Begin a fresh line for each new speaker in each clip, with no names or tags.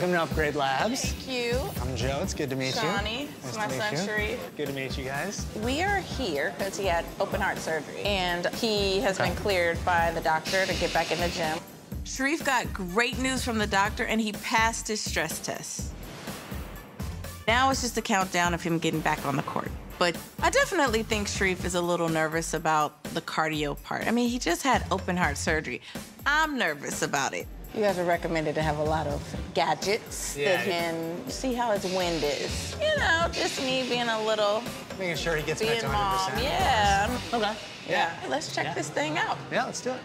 Welcome to Upgrade Labs.
Thank you.
I'm Joe. It's good to meet
Shaunie.
you.
It's
Nice
my
to meet
son,
you.
Shareef.
Good to meet you guys.
We are here because he had open heart surgery and he has
Okay.
been cleared by the doctor to get back in the gym.
Shareef got great news from the doctor and he passed his stress test. Now it's just a countdown of him getting back on the court. But I definitely think Shareef is a little nervous about the cardio part. I mean, he just had open heart surgery. I'm nervous about it.
You guys are recommended to have a lot of gadgets
Yeah.
that can see how his wind is. You know, just me being a little
Making sure he gets back
being
to 100%.
mom. Yeah.
Okay.
Yeah. Let's check
Yeah.
this thing out.
Yeah, let's do it.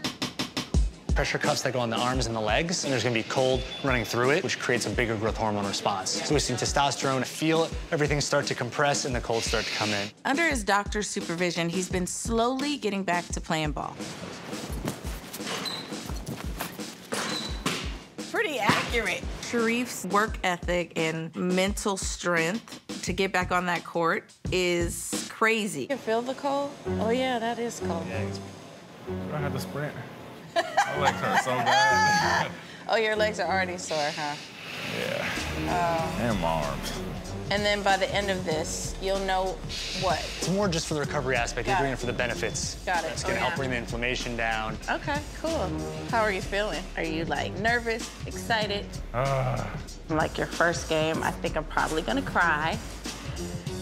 Pressure cuffs that go on the arms and the legs, and there's gonna be cold running through it, which creates a bigger growth hormone response. So we see testosterone, feel everything start to compress and the cold start to come in.
Under his doctor's supervision, he's been slowly getting back to playing ball. Pretty accurate. Shareef's work ethic and mental strength to get back on that court is crazy.
You can feel the cold? Oh yeah, that is cold.
Yeah, I had to sprint. My legs hurt so bad.
Oh, your legs are already sore, huh?
yeah. Oh. And my arms.
And then by the end of this, you'll know what?
It's more just for the recovery aspect. You're
Got
doing
it.
it for the benefits.
Got it.
It's gonna
Oh,
help
yeah.
bring the inflammation down.
Okay, cool. How are you feeling? Are you like nervous, excited?
Ah.
Like your first game, I think I'm probably gonna cry.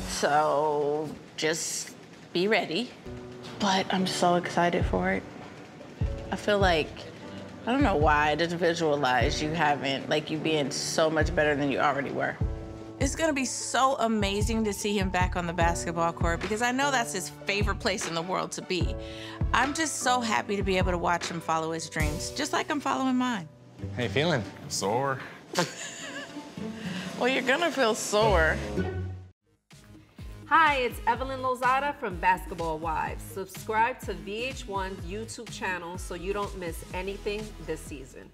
So just be ready. But I'm so excited for it. I feel like, I don't know why, I just visualize you having, like you being so much better than you already were.
It's gonna be so amazing to see him back on the basketball court because I know that's his favorite place in the world to be. I'm just so happy to be able to watch him follow his dreams, just like I'm following mine.
How you feeling?
Sore.
Well, you're gonna feel sore.
Hi, it's Evelyn Lozada from Basketball Wives. Subscribe to VH1's YouTube channel so you don't miss anything this season.